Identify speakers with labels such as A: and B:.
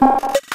A: you